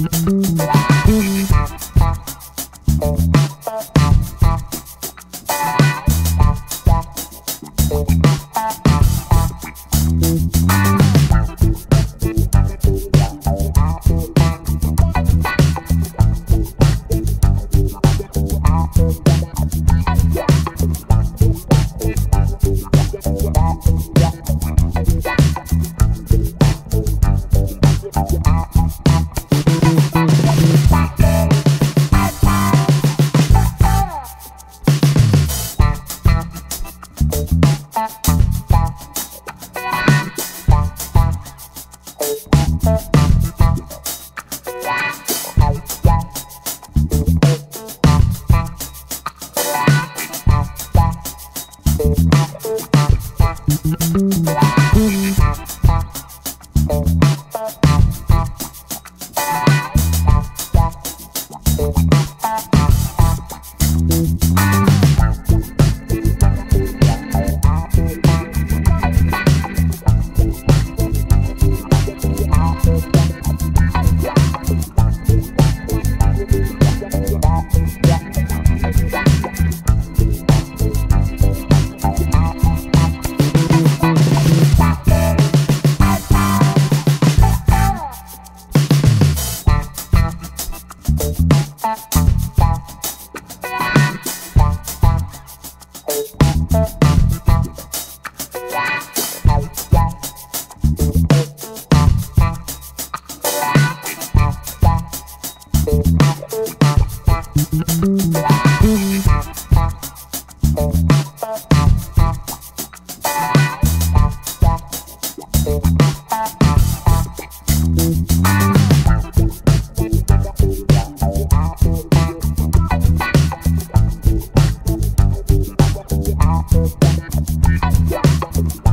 Yeah. Thank Yeah.